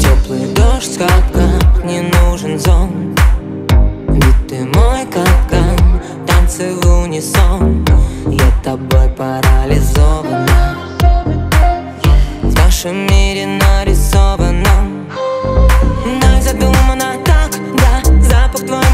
Теплый дождь капкан, не нужен зон. Ведь ты мой капкан, танцы в унисон. Я тобой парализована. В нашем мире нарисовано. Дай задумано так, да Запах твой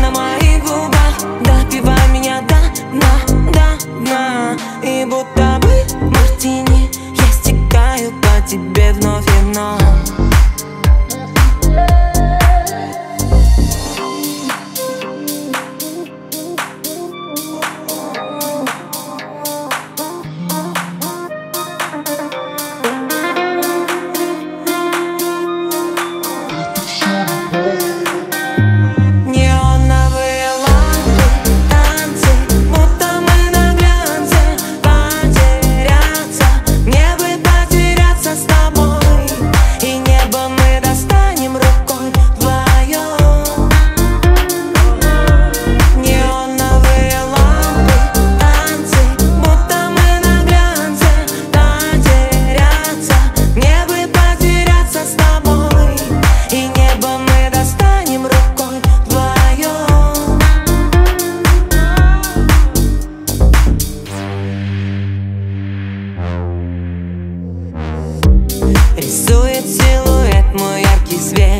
Рисует силуэт мой яркий свет.